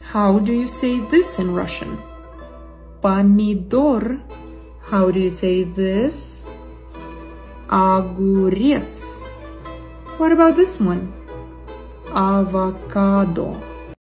How do you say this in Russian? Помидор. How do you say this? Огурец. What about this one? Avocado.